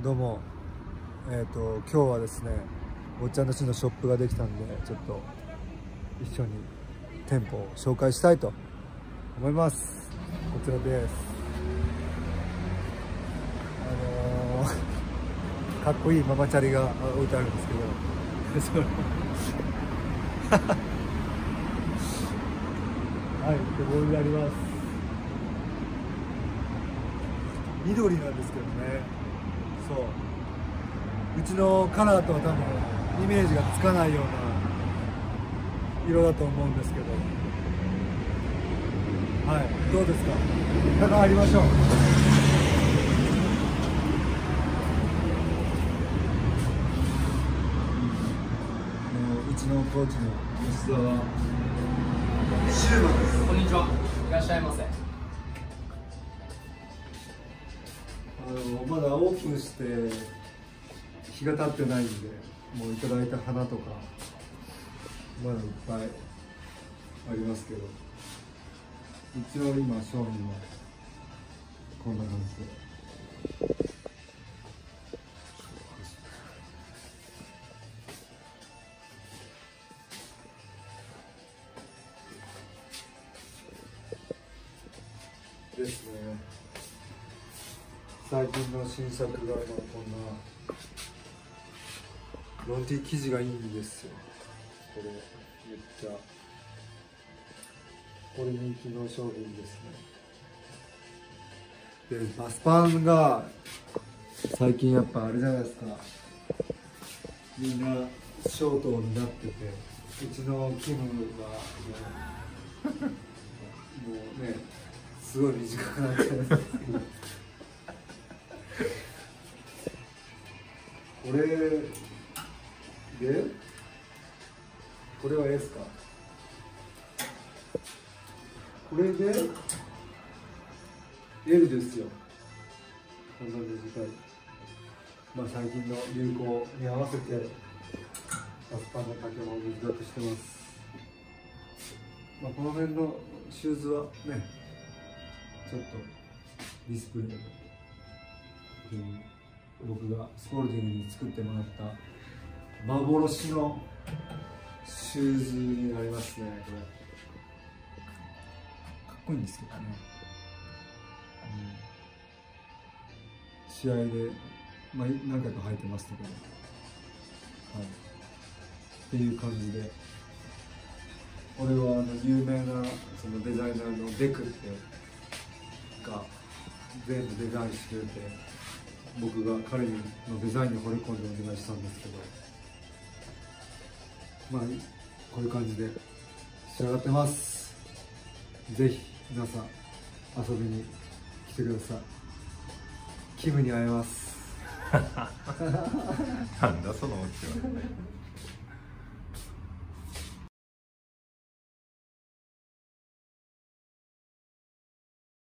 どうも。えっ、ー、と今日はですねおっちゃんの市のショップができたんでちょっと一緒に店舗を紹介したいと思います。こちらです。あのー、かっこいいママチャリが置いてあるんですけど。はいここにあります。緑なんですけどね。そう。うちのカラーとは多分イメージがつかないような色だと思うんですけど。はい。どうですか？中入りましょう。うちのコーチの吉沢。シルバです。こんにちは。いらっしゃいませのまだオープンして日が経ってないんでもういただいた花とかまだいっぱいありますけど一応今商品はこんな感じで。ですね最近の新作がまあこんなロンティ生地がいいんですよ。これめっちゃこれ人気の商品ですね。でバスパンが最近やっぱあれじゃないですか。みんなショートになっててうちのキムがもうもうねすごい短くなっちゃうんですけど。これでこれは S か。これで L ですよ。こんな短い。まあ最近の流行に合わせてバスパンの丈も短くしてます。まあこの辺のシューズはねちょっとディスプレイで。僕がスポルティングに作ってもらった幻のシューズになりますねこれ。かっこいいんですけどね、うん、試合で、まあ、何回か履いてましたけど、はい、っていう感じで。俺はあの有名なそのデザイナーのデクってが全部デザインしてくれて僕が彼のデザインに惚れ込んでお願いしたんですけどまあこういう感じで仕上がってます。ぜひ皆さん遊びに来てください。キムに会えます。なんだそのオチは